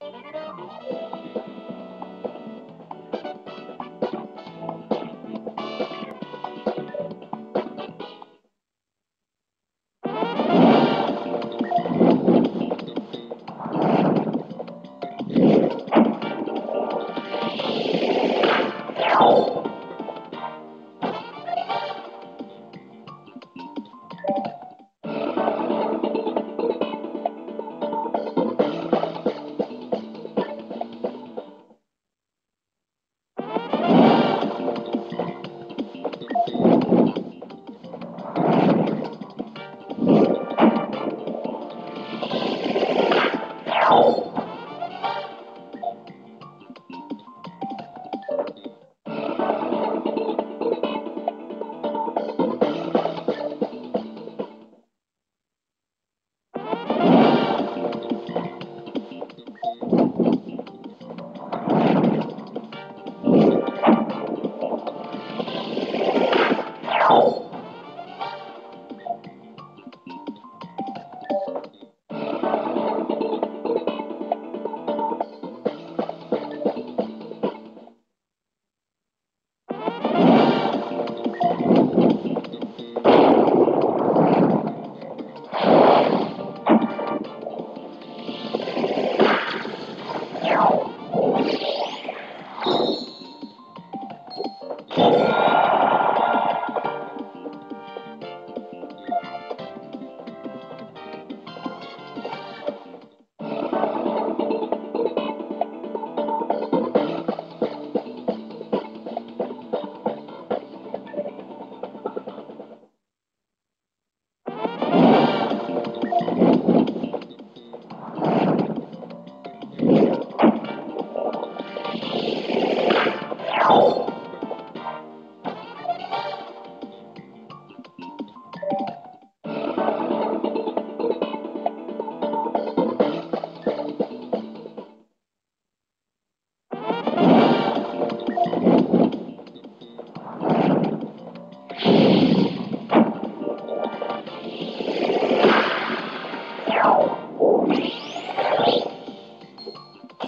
Thank you. wow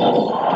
Oh.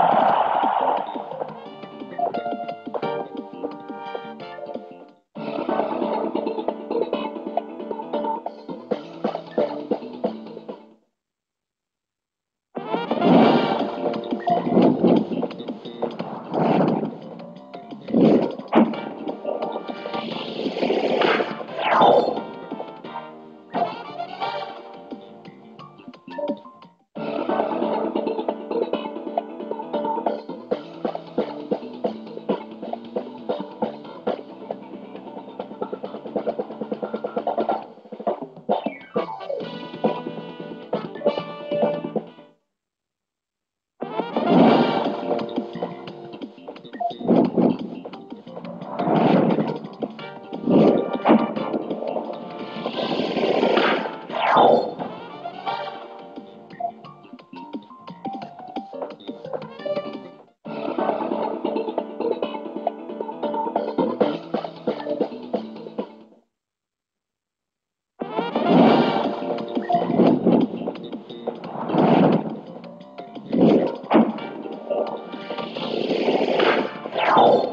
now.